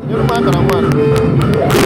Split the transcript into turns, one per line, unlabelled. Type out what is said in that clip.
Ini rumah.